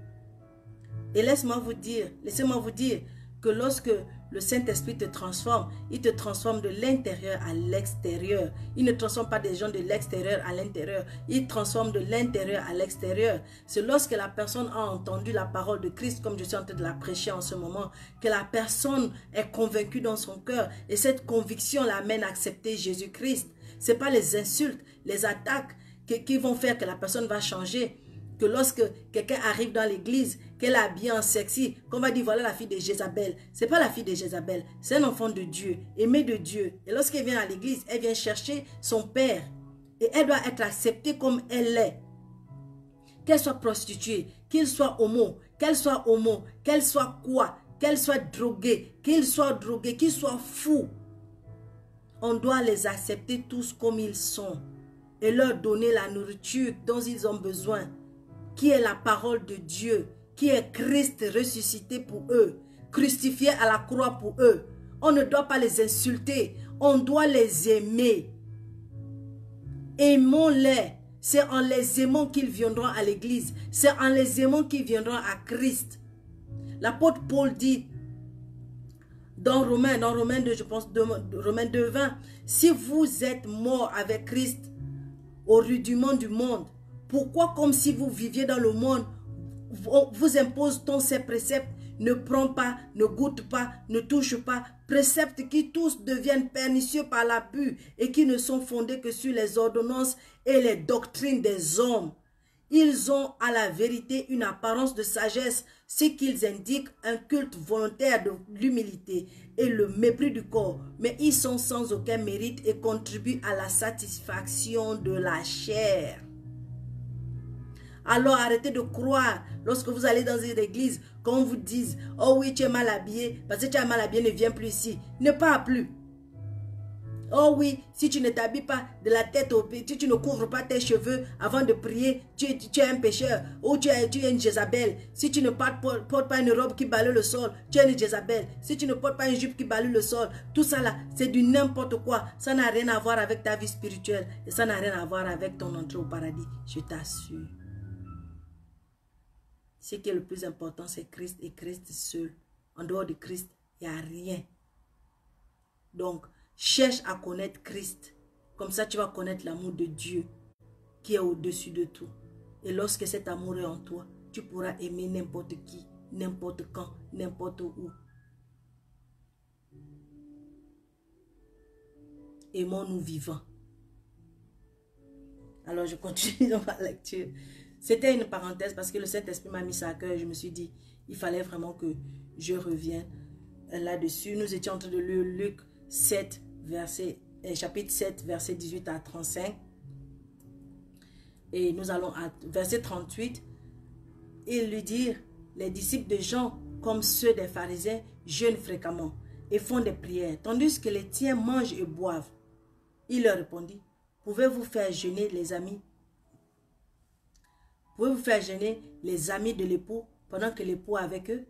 Speaker 1: Et laisse-moi vous dire, laissez-moi vous dire que lorsque le Saint-Esprit te transforme. Il te transforme de l'intérieur à l'extérieur. Il ne transforme pas des gens de l'extérieur à l'intérieur. Il transforme de l'intérieur à l'extérieur. C'est lorsque la personne a entendu la parole de Christ, comme je suis en train de la prêcher en ce moment, que la personne est convaincue dans son cœur. Et cette conviction l'amène à accepter Jésus-Christ. Ce pas les insultes, les attaques qui vont faire que la personne va changer que lorsque quelqu'un arrive dans l'église, qu'elle est habillée en sexy, qu'on va dire voilà la fille de Jézabel. C'est pas la fille de Jézabel, c'est un enfant de Dieu, aimé de Dieu. Et lorsqu'elle vient à l'église, elle vient chercher son père. Et elle doit être acceptée comme elle est. Qu'elle soit prostituée, qu'il soit homo, qu'elle soit homo, qu'elle soit quoi, qu'elle soit droguée, qu'il soit drogué, qu'il soit fou. On doit les accepter tous comme ils sont et leur donner la nourriture dont ils ont besoin qui est la parole de Dieu, qui est Christ ressuscité pour eux, crucifié à la croix pour eux. On ne doit pas les insulter, on doit les aimer. Aimons-les. C'est en les aimant qu'ils viendront à l'église. C'est en les aimant qu'ils viendront à Christ. L'apôtre Paul dit dans Romains, dans Romains 2, je pense, Romains 2, 20, si vous êtes mort avec Christ au rudiment du monde, pourquoi comme si vous viviez dans le monde, vous impose-t-on ces préceptes ne prends pas, ne goûte pas, ne touche pas, préceptes qui tous deviennent pernicieux par l'abus et qui ne sont fondés que sur les ordonnances et les doctrines des hommes. Ils ont à la vérité une apparence de sagesse, ce qu'ils indiquent un culte volontaire de l'humilité et le mépris du corps, mais ils sont sans aucun mérite et contribuent à la satisfaction de la chair. Alors arrêtez de croire lorsque vous allez dans une église, qu'on vous dise, oh oui, tu es mal habillé, parce que tu es mal habillé, ne viens plus ici. Ne parle plus. Oh oui, si tu ne t'habilles pas de la tête au pied, si tu ne couvres pas tes cheveux avant de prier, tu, es un pécheur ou tu es, une Jézabel. Si tu ne portes, portes, pas une robe qui balaye le sol, tu es une Jézabel. Si tu ne portes pas une jupe qui balaye le sol, tout ça là, c'est du n'importe quoi. Ça n'a rien à voir avec ta vie spirituelle et ça n'a rien à voir avec ton entrée au paradis. Je t'assure. Ce qui est le plus important, c'est Christ et Christ seul. En dehors de Christ, il n'y a rien. Donc, cherche à connaître Christ. Comme ça, tu vas connaître l'amour de Dieu qui est au-dessus de tout. Et lorsque cet amour est en toi, tu pourras aimer n'importe qui, n'importe quand, n'importe où. Aimons-nous vivants. Alors, je continue dans ma lecture. C'était une parenthèse parce que le Saint-Esprit m'a mis ça à cœur. Je me suis dit, il fallait vraiment que je revienne là-dessus. Nous étions en train de lire Luc 7, verset, euh, chapitre 7, verset 18 à 35. Et nous allons à verset 38. Il lui dit, les disciples de Jean, comme ceux des pharisiens, jeûnent fréquemment et font des prières, tandis que les tiens mangent et boivent. Il leur répondit, pouvez-vous faire jeûner les amis Pouvez-vous faire jeûner les amis de l'époux pendant que l'époux est avec eux?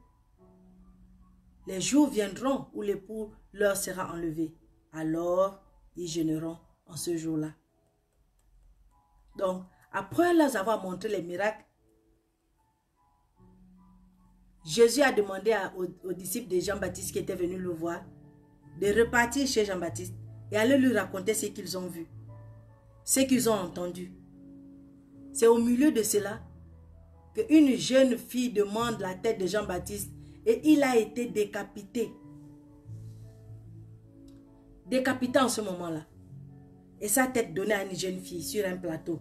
Speaker 1: Les jours viendront où l'époux leur sera enlevé. Alors, ils jeûneront en ce jour-là. Donc, après leur avoir montré les miracles, Jésus a demandé aux, disciples de Jean-Baptiste qui étaient venus le voir de repartir chez Jean-Baptiste et aller lui raconter ce qu'ils ont vu, ce qu'ils ont entendu. C'est au milieu de cela qu'une jeune fille demande la tête de Jean-Baptiste et il a été décapité. Décapité en ce moment-là. Et sa tête donnée à une jeune fille sur un plateau.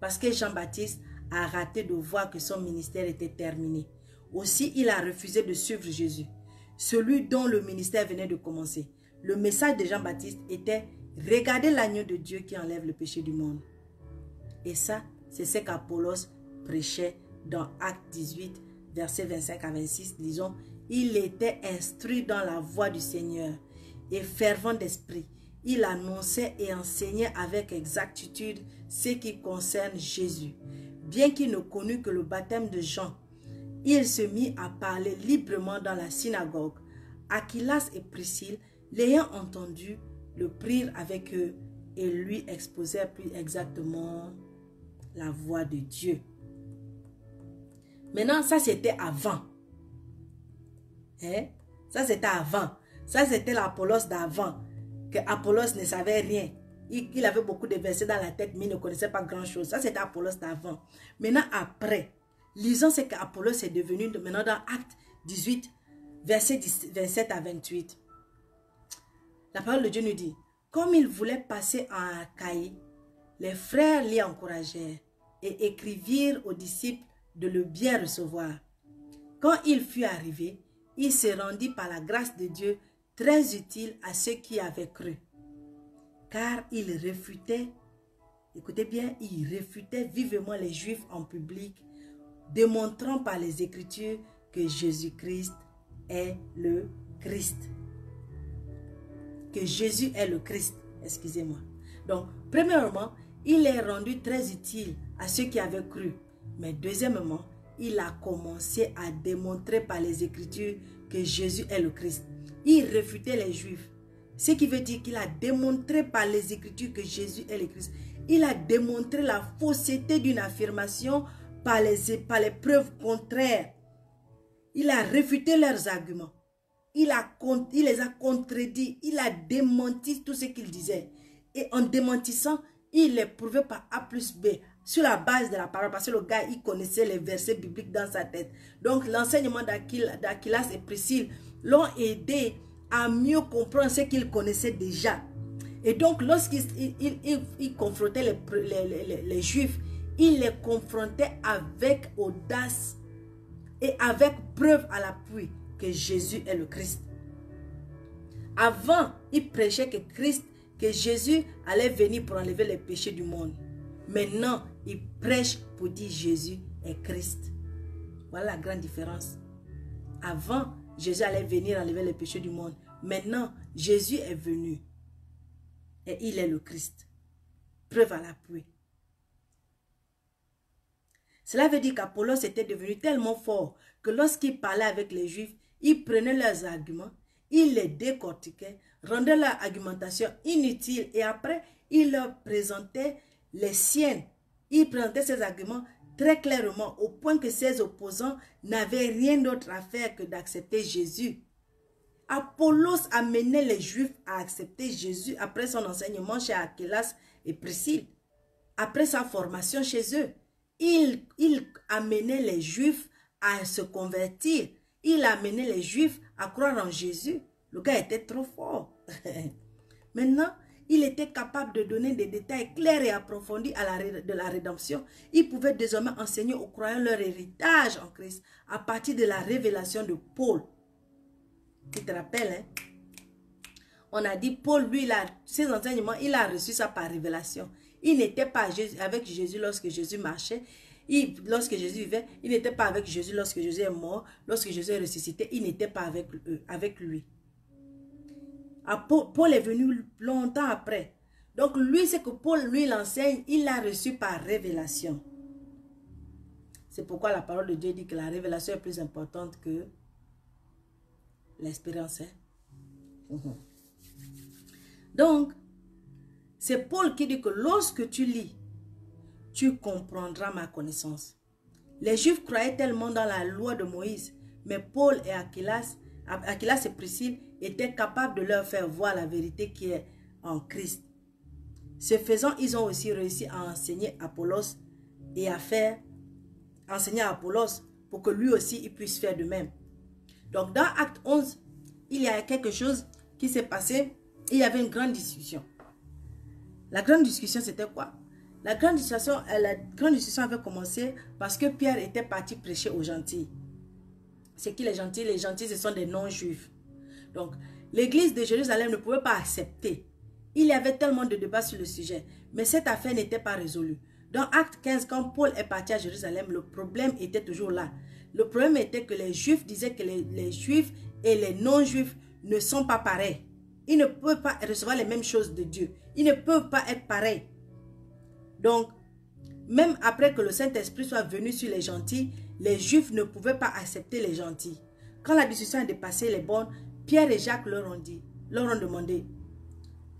Speaker 1: Parce que Jean-Baptiste a raté de voir que son ministère était terminé. Aussi, il a refusé de suivre Jésus, celui dont le ministère venait de commencer. Le message de Jean-Baptiste était « Regardez l'agneau de Dieu qui enlève le péché du monde ». Et ça, c'est ce qu'Apollos prêchait dans Acte 18, versets 25 à 26. Disons, il était instruit dans la voie du Seigneur et fervent d'esprit. Il annonçait et enseignait avec exactitude ce qui concerne Jésus. Bien qu'il ne connût que le baptême de Jean, il se mit à parler librement dans la synagogue. Aquilas et Priscille, l'ayant entendu, le prirent avec eux et lui exposèrent plus exactement la voix de Dieu. Maintenant, ça c'était avant. Hein? Ça c'était avant. Ça c'était l'Apollos d'avant. Que Apollos ne savait rien. Il, avait beaucoup de versets dans la tête, mais il ne connaissait pas grand-chose. Ça c'était Apollos d'avant. Maintenant, après, lisons ce qu'Apollos est devenu maintenant dans Acte 18, verset 27 à 28. La parole de Dieu nous dit, comme il voulait passer en Achaïe, les frères l'y encouragèrent et écrivirent aux disciples de le bien recevoir. Quand il fut arrivé, il se rendit par la grâce de Dieu très utile à ceux qui avaient cru. Car il réfutait, écoutez bien, il réfutait vivement les Juifs en public, démontrant par les Écritures que Jésus-Christ est le Christ. Jésus est le Christ, excusez-moi. Donc, premièrement, il est rendu très utile à ceux qui avaient cru. Mais deuxièmement, il a commencé à démontrer par les Écritures que Jésus est le Christ. Il réfutait les Juifs. Ce qui veut dire qu'il a démontré par les Écritures que Jésus est le Christ. Il a démontré la fausseté d'une affirmation par les, par les preuves contraires. Il a réfuté leurs arguments. Il, les a contredits. Il a démenti tout ce qu'ils disaient. Et en démentissant, il les prouvait par A plus B sur la base de la parole, parce que le gars, il connaissait les versets bibliques dans sa tête. Donc, l'enseignement d'Aquilas et Priscille l'ont aidé à mieux comprendre ce qu'il connaissait déjà. Et donc, lorsqu'il il, confrontait les, les, Juifs, il les confrontait avec audace et avec preuve à l'appui Jésus est le Christ. Avant, il prêchait que Christ, que Jésus allait venir pour enlever les péchés du monde. Maintenant, il prêche pour dire Jésus est Christ. Voilà la grande différence. Avant, Jésus allait venir enlever les péchés du monde. maintenant, Jésus est venu. Et il est le Christ. Preuve à l'appui. Cela veut dire qu'Apollos était devenu tellement fort que lorsqu'il parlait avec les Juifs, il prenait leurs arguments, il les décortiquait, rendait leur argumentation inutile et après, il leur présentait les siennes. Il présentait ses arguments très clairement au point que ses opposants n'avaient rien d'autre à faire que d'accepter Jésus. Apollos amenait les Juifs à accepter Jésus après son enseignement chez Aquilas et Priscille, après sa formation chez eux. Il, il amenait les Juifs à se convertir. Il amenait les Juifs à croire en Jésus. Le gars était trop fort. Maintenant, il était capable de donner des détails clairs et approfondis à la, de la rédemption. Il pouvait désormais enseigner aux croyants leur héritage en Christ à partir de la révélation de Paul. Tu te rappelles, hein? On a dit, Paul, lui, ses enseignements, il a reçu ça par révélation. Il n'était pas avec Jésus lorsque Jésus marchait. Lorsque Jésus vivait, il n'était pas avec Jésus lorsque Jésus est mort. Lorsque Jésus est ressuscité, il n'était pas avec, eux, avec lui. Ah, Paul est venu longtemps après. Donc lui, c'est que Paul, lui, l'enseigne, il l'a reçu par révélation. C'est pourquoi la parole de Dieu dit que la révélation est plus importante que l'expérience. Hein. Mhm. Donc, c'est Paul qui dit que lorsque tu lis, tu comprendras ma connaissance. Les Juifs croyaient tellement dans la loi de Moïse, mais Paul et Aquilas, Aquilas et Priscille étaient capables de leur faire voir la vérité qui est en Christ. Ce faisant, ils ont aussi réussi à enseigner Apollos et à faire enseigner Apollos pour que lui aussi il puisse faire de même. Donc dans Acte 11, il y a quelque chose qui s'est passé. Il y avait une grande discussion. La grande discussion, c'était quoi? La grande, discussion, euh, la grande discussion avait commencé parce que Pierre était parti prêcher aux gentils. C'est qui les gentils? Les gentils, ce sont des non-juifs. Donc, l'église de Jérusalem ne pouvait pas accepter. Il y avait tellement de débats sur le sujet. Mais cette affaire n'était pas résolue. Dans Acte 15, quand Paul est parti à Jérusalem, le problème était toujours là. Le problème était que les juifs disaient que les juifs et les non-juifs ne sont pas pareils. Ils ne peuvent pas recevoir les mêmes choses de Dieu. Ils ne peuvent pas être pareils. Donc, même après que le Saint-Esprit soit venu sur les gentils, les Juifs ne pouvaient pas accepter les gentils. Quand la discussion a dépassé les bonnes, Pierre et Jacques leur ont dit, leur ont demandé,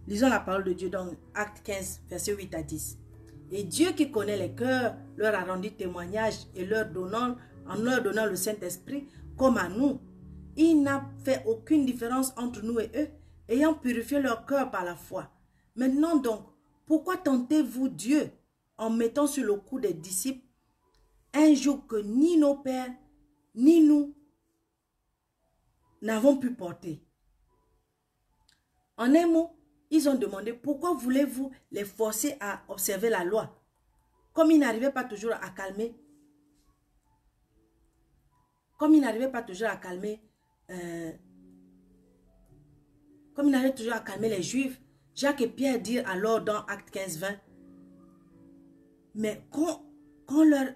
Speaker 1: lisons la parole de Dieu dans Acte 15, verset 8 à 10. Et Dieu qui connaît les cœurs leur a rendu témoignage et leur donnant, en leur donnant le Saint-Esprit comme à nous. Il n'a fait aucune différence entre nous et eux, ayant purifié leur cœur par la foi. Maintenant donc, pourquoi tentez-vous Dieu en mettant sur le cou des disciples un jour que ni nos pères, ni nous n'avons pu porter? En un mot, ils ont demandé pourquoi voulez-vous les forcer à observer la loi? Comme ils n'arrivaient pas toujours à calmer, comme ils n'arrivaient pas toujours à calmer, euh, comme ils n'arrivaient toujours à calmer les juifs, Jacques et Pierre dirent alors dans Acte 15, 20, mais quand, quand leur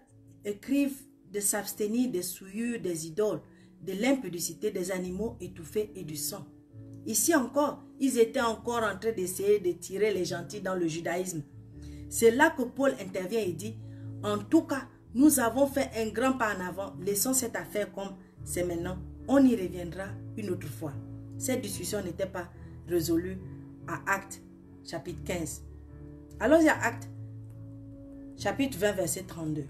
Speaker 1: écrivent de s'abstenir des souillures, des idoles, de l'impudicité des animaux étouffés et du sang. Ici encore, ils étaient encore en train d'essayer de tirer les gentils dans le judaïsme. C'est là que Paul intervient et dit, en tout cas, nous avons fait un grand pas en avant, laissons cette affaire comme c'est maintenant, on y reviendra une autre fois. Cette discussion n'était pas résolue à Acte chapitre 15. Alors il y a Acte chapitre 20 verset 32.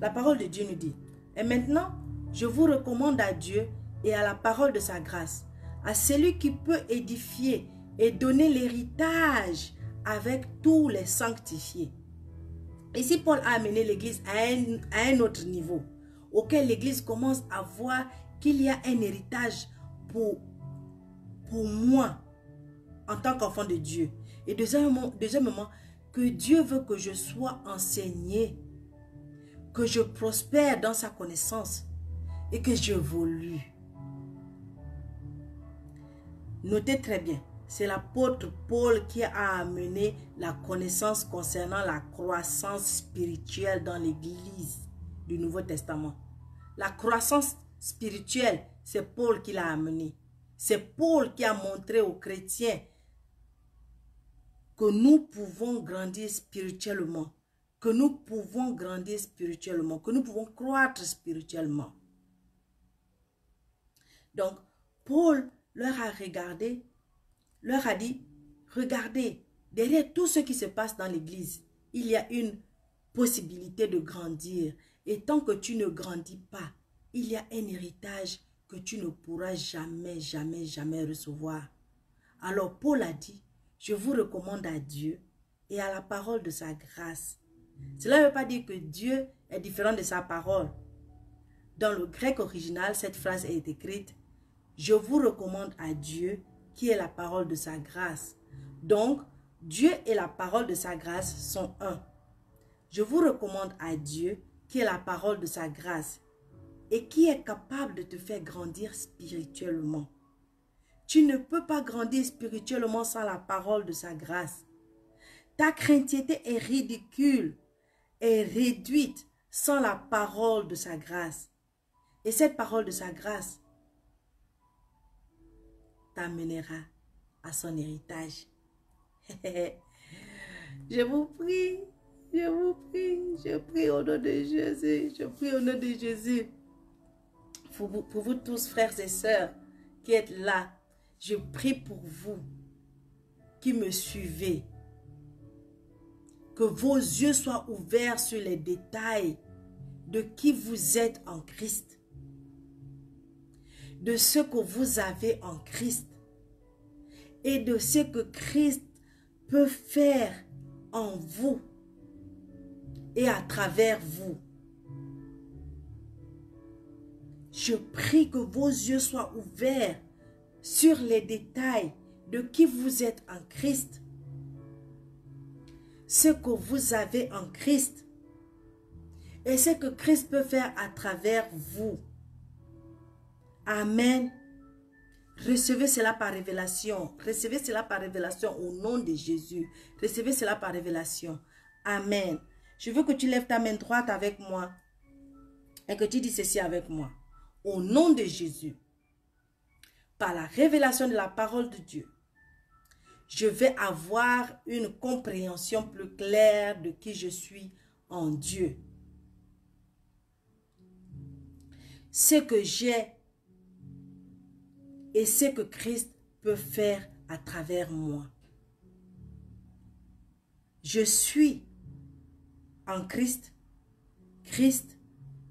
Speaker 1: La parole de Dieu nous dit, et maintenant je vous recommande à Dieu et à la parole de sa grâce, à celui qui peut édifier et donner l'héritage avec tous les sanctifiés. Ici, Paul a amené l'Église à un, à un autre niveau, auquel l'Église commence à voir qu'il y a un héritage pour, pour moi, en tant qu'enfant de Dieu. Et deuxièmement, deuxièmement, que Dieu veut que je sois enseigné, que je prospère dans sa connaissance et que j'évolue. Notez très bien, c'est l'apôtre Paul qui a amené la connaissance concernant la croissance spirituelle dans l'église du Nouveau Testament. La croissance spirituelle, c'est Paul qui l'a amené. C'est Paul qui a montré aux chrétiens que nous pouvons grandir spirituellement, que nous pouvons grandir spirituellement, que nous pouvons croître spirituellement. Donc, Paul leur a regardé, leur a dit, regardez, derrière tout ce qui se passe dans l'église, il y a une possibilité de grandir. Et tant que tu ne grandis pas, il y a un héritage que tu ne pourras jamais, jamais, jamais recevoir. Alors Paul a dit, je vous recommande à Dieu et à la parole de sa grâce. Cela ne veut pas dire que Dieu est différent de sa parole. Dans le grec original, cette phrase est écrite, je vous recommande à Dieu qui est la parole de sa grâce. Donc, Dieu et la parole de sa grâce sont un. Je vous recommande à Dieu qui est la parole de sa grâce et qui est capable de te faire grandir spirituellement. Tu ne peux pas grandir spirituellement sans la parole de sa grâce. Ta craintivité est ridicule, et réduite sans la parole de sa grâce. Et cette parole de sa grâce t'amènera à son héritage. je vous prie, je vous prie, je prie au nom de Jésus, je prie au nom de Jésus. Pour vous, pour vous tous, frères et sœurs, qui êtes là, je prie pour vous, qui me suivez. Que vos yeux soient ouverts sur les détails de qui vous êtes en Christ. De ce que vous avez en Christ. Et de ce que Christ peut faire en vous et à travers vous. Je prie que vos yeux soient ouverts sur les détails de qui vous êtes en Christ. Ce que vous avez en Christ. Et ce que Christ peut faire à travers vous. Amen. Recevez cela par révélation. Recevez cela par révélation au nom de Jésus. Recevez cela par révélation. Amen. Je veux que tu lèves ta main droite avec moi et que tu dis ceci avec moi. Au nom de Jésus, par la révélation de la parole de Dieu, je vais avoir une compréhension plus claire de qui je suis en Dieu. Ce que j'ai et ce que Christ peut faire à travers moi. Je suis en Christ. Christ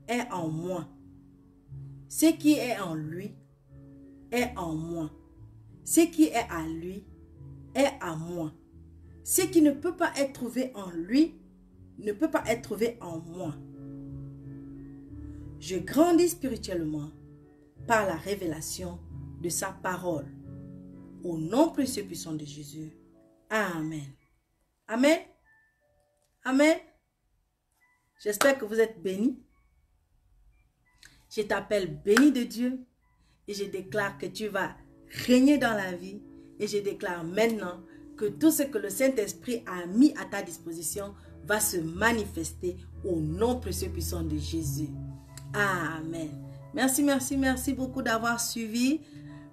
Speaker 1: est en moi. Ce qui est en lui est en moi. Ce qui est à lui est à moi. Ce qui ne peut pas être trouvé en lui ne peut pas être trouvé en moi. Je grandis spirituellement par la révélation de sa parole. Au nom précieux puissant de Jésus. Amen. Amen. Amen. J'espère que vous êtes bénis. Je t'appelle béni de Dieu et je déclare que tu vas régner dans la vie et je déclare maintenant que tout ce que le Saint-Esprit a mis à ta disposition va se manifester au nom précieux puissant de Jésus. Amen. Merci, merci, merci beaucoup d'avoir suivi.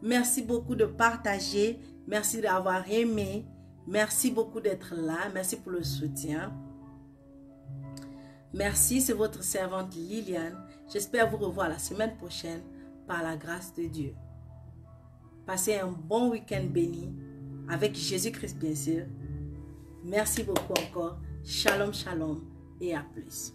Speaker 1: Merci beaucoup de partager. Merci d'avoir aimé. Merci beaucoup d'être là. Merci pour le soutien. Merci, c'est votre servante Liliane. J'espère vous revoir la semaine prochaine par la grâce de Dieu. Passez un bon week-end béni avec Jésus-Christ, bien sûr. Merci beaucoup encore. Shalom, shalom et à plus.